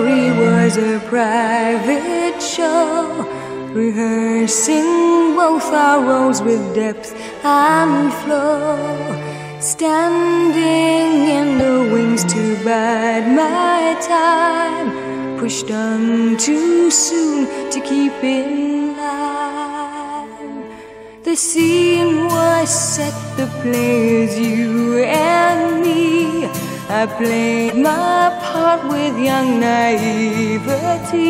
was a private show, rehearsing both our roles with depth and flow. Standing in the wings to bide my time, pushed on too soon to keep in line. The scene was set, the play is you and. I played my part with young naivety,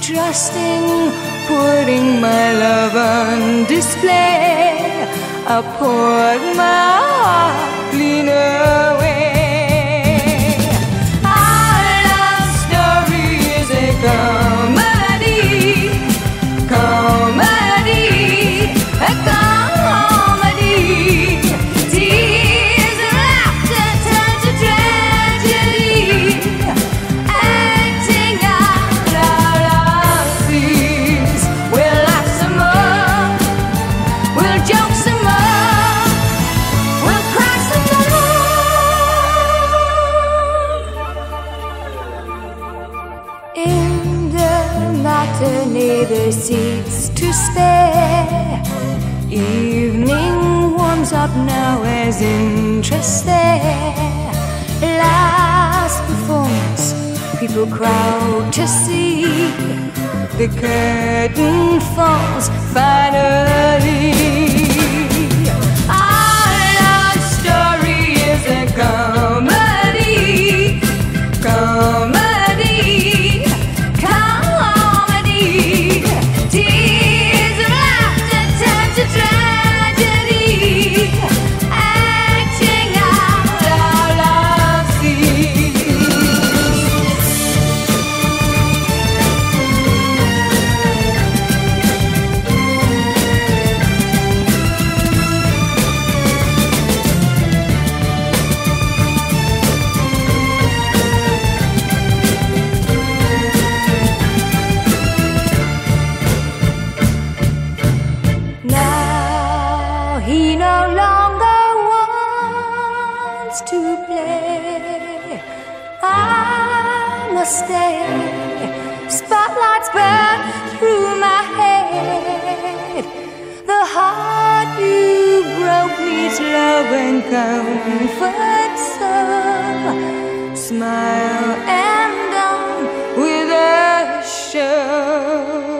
trusting, putting my love on display. I poured my heart clean matinee, there's seats to spare. Evening warms up now as interest there. Last performance, people crowd to see. The curtain falls finally. Our love story is a comedy, comedy, play. I must stay. Spotlights burn through my head. The heart you broke needs love and comfort. So smile and on with a show.